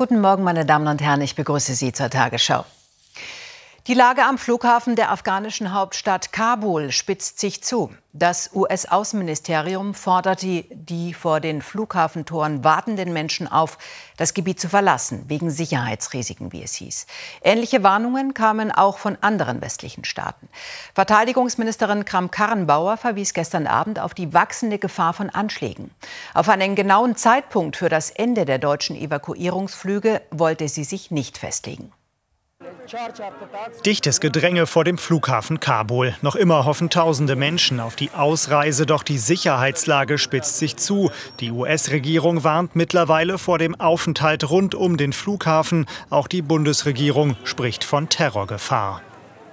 Guten Morgen, meine Damen und Herren, ich begrüße Sie zur Tagesschau. Die Lage am Flughafen der afghanischen Hauptstadt Kabul spitzt sich zu. Das US-Außenministerium fordert die, die vor den Flughafentoren wartenden Menschen auf, das Gebiet zu verlassen, wegen Sicherheitsrisiken, wie es hieß. Ähnliche Warnungen kamen auch von anderen westlichen Staaten. Verteidigungsministerin Kram-Karrenbauer verwies gestern Abend auf die wachsende Gefahr von Anschlägen. Auf einen genauen Zeitpunkt für das Ende der deutschen Evakuierungsflüge wollte sie sich nicht festlegen. Dichtes Gedränge vor dem Flughafen Kabul. Noch immer hoffen tausende Menschen auf die Ausreise, doch die Sicherheitslage spitzt sich zu. Die US-Regierung warnt mittlerweile vor dem Aufenthalt rund um den Flughafen. Auch die Bundesregierung spricht von Terrorgefahr.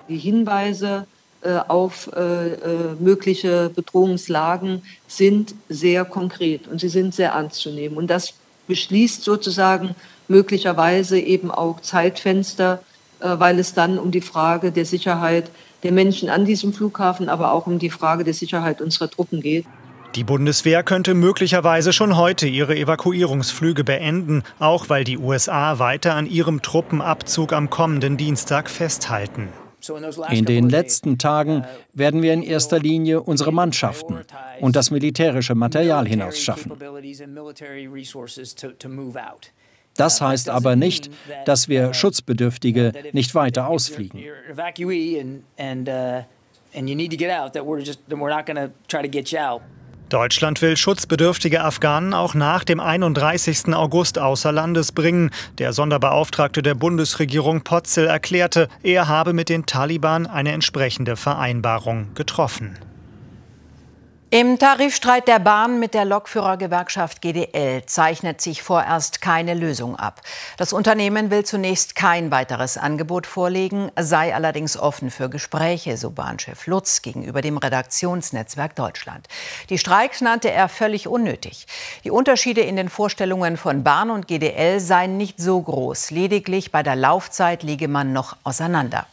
Die Hinweise äh, auf äh, äh, mögliche Bedrohungslagen sind sehr konkret und sie sind sehr ernst zu nehmen. Und das beschließt sozusagen möglicherweise eben auch Zeitfenster, weil es dann um die Frage der Sicherheit der Menschen an diesem Flughafen, aber auch um die Frage der Sicherheit unserer Truppen geht. Die Bundeswehr könnte möglicherweise schon heute ihre Evakuierungsflüge beenden, auch weil die USA weiter an ihrem Truppenabzug am kommenden Dienstag festhalten. In den letzten Tagen werden wir in erster Linie unsere Mannschaften und das militärische Material hinausschaffen. Das heißt aber nicht, dass wir Schutzbedürftige nicht weiter ausfliegen. Deutschland will schutzbedürftige Afghanen auch nach dem 31. August außer Landes bringen. Der Sonderbeauftragte der Bundesregierung Potzel erklärte, er habe mit den Taliban eine entsprechende Vereinbarung getroffen. Im Tarifstreit der Bahn mit der Lokführergewerkschaft GDL zeichnet sich vorerst keine Lösung ab. Das Unternehmen will zunächst kein weiteres Angebot vorlegen, sei allerdings offen für Gespräche, so Bahnchef Lutz gegenüber dem Redaktionsnetzwerk Deutschland. Die Streiks nannte er völlig unnötig. Die Unterschiede in den Vorstellungen von Bahn und GDL seien nicht so groß. Lediglich bei der Laufzeit liege man noch auseinander.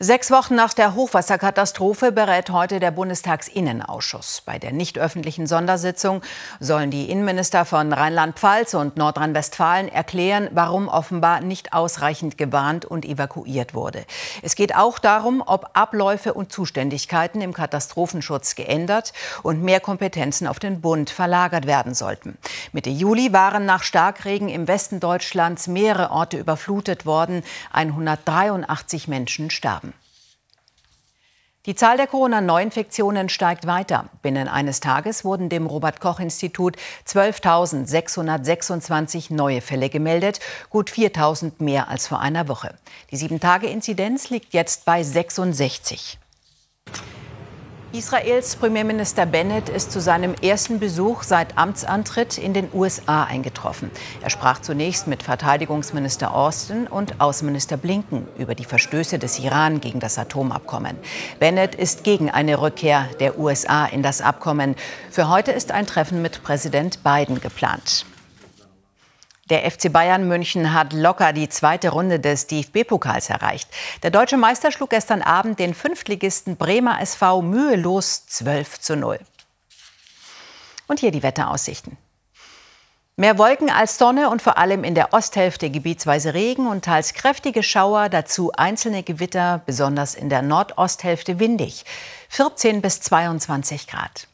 Sechs Wochen nach der Hochwasserkatastrophe berät heute der Bundestagsinnenausschuss. Bei der nicht öffentlichen Sondersitzung sollen die Innenminister von Rheinland-Pfalz und Nordrhein-Westfalen erklären, warum offenbar nicht ausreichend gewarnt und evakuiert wurde. Es geht auch darum, ob Abläufe und Zuständigkeiten im Katastrophenschutz geändert und mehr Kompetenzen auf den Bund verlagert werden sollten. Mitte Juli waren nach Starkregen im Westen Deutschlands mehrere Orte überflutet worden. 183 Menschen starben. Die Zahl der Corona-Neuinfektionen steigt weiter. Binnen eines Tages wurden dem Robert-Koch-Institut 12.626 neue Fälle gemeldet, gut 4.000 mehr als vor einer Woche. Die Sieben-Tage-Inzidenz liegt jetzt bei 66. Israels Premierminister Bennett ist zu seinem ersten Besuch seit Amtsantritt in den USA eingetroffen. Er sprach zunächst mit Verteidigungsminister Austin und Außenminister Blinken über die Verstöße des Iran gegen das Atomabkommen. Bennett ist gegen eine Rückkehr der USA in das Abkommen. Für heute ist ein Treffen mit Präsident Biden geplant. Der FC Bayern München hat locker die zweite Runde des DFB-Pokals erreicht. Der deutsche Meister schlug gestern Abend den Fünftligisten Bremer SV mühelos 12 zu 0. Und hier die Wetteraussichten. Mehr Wolken als Sonne und vor allem in der Osthälfte gebietsweise Regen und teils kräftige Schauer, dazu einzelne Gewitter, besonders in der Nordosthälfte windig. 14 bis 22 Grad.